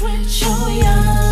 with oh, your youngs.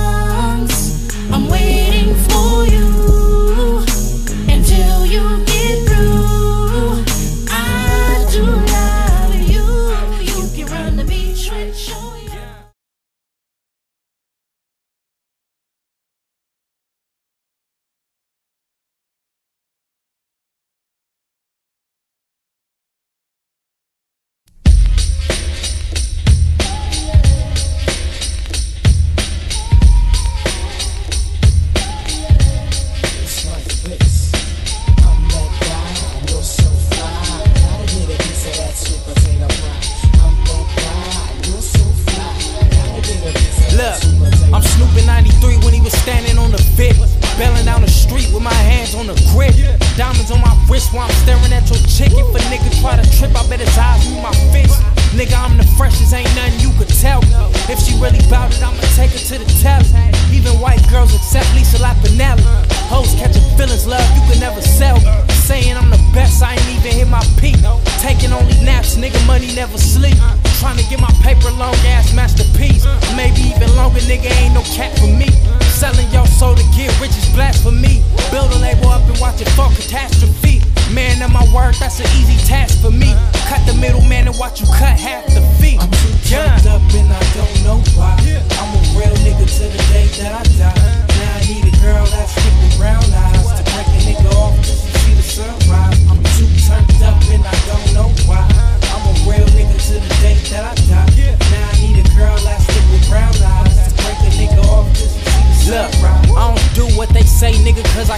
Bailing down the street with my hands on the grip. Diamonds on my wrist while I'm staring at your chick. If a nigga try to trip, I bet his eyes move my fist. Nigga, I'm the freshest, ain't nothing you could tell. If she really bout it, I'ma take her to the tell. Even white girls accept Lisa Lapinelli. Hoes catching feelings, love you can never sell. Saying I'm the best, I ain't even hit my peak. Taking only naps, nigga, money never sleep. Trying to get my paper long ass masterpiece. Maybe even longer, nigga, ain't no cap for me. Selling your soul to it fall catastrophe. Man, of my word, that's an easy task for me. Cut the middleman and watch you cut half the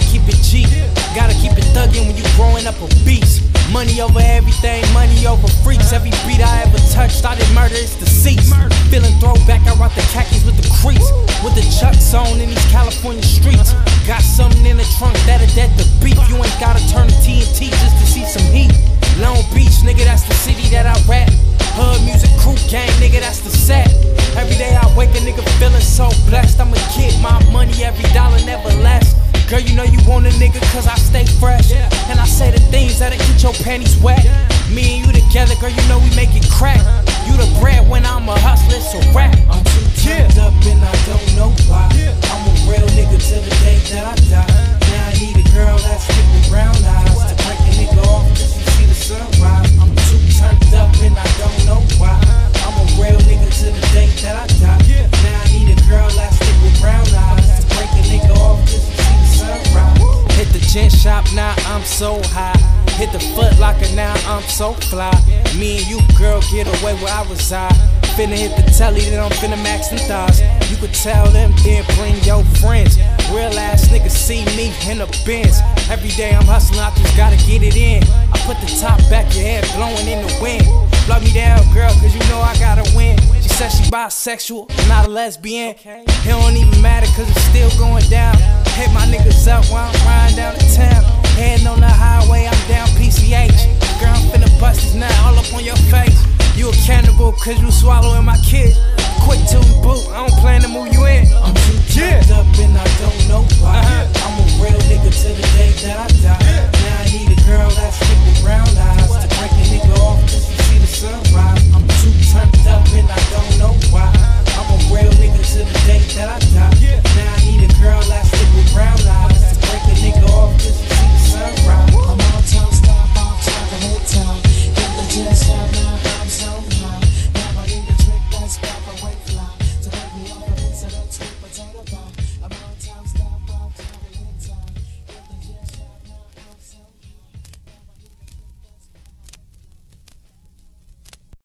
I keep it cheap. Gotta keep it thuggin' when you growing up a beast. Money over everything, money over freaks. Every beat I ever touched, started murder, it's deceased. Feeling throwback, I rock the khakis with the crease. With the chucks on in these California streets. Got something in the trunk that'll dead the beef. You ain't gotta turn your panties wet. Me and you together, girl, you know we make it crack. You the bread when I'm a hustler, so rap. I'm too turned up and I don't know why. I'm a real nigga to the day that I die. Now I need a girl that's with brown eyes to break a nigga off just to see the sunrise. I'm too turned up and I don't know why. I'm a real nigga to the day that I die. Now I need a girl that's with brown eyes to break a nigga off just to see the sunrise. Hit the gin shop, now I'm so high. Hit the foot locker, now I'm so fly. Me and you, girl, get away where I reside. Finna hit the telly, then I'm finna max them thighs. You could tell them, then bring your friends. Real ass niggas see me in the Benz. Every day I'm hustling, I just gotta get it in. I put the top back, your head blowing in the wind. Blow me down, girl, cause you know I gotta win. She said she bisexual, not a lesbian. It don't even matter, cause it's still going down. Hit my niggas up while I'm riding down the town. Heading on the highway, PH. Girl, I'm finna bust this now, all up on your face. You a cannibal, cause you swallowing my kid. Quick to boot, I don't plan to move you in. I'm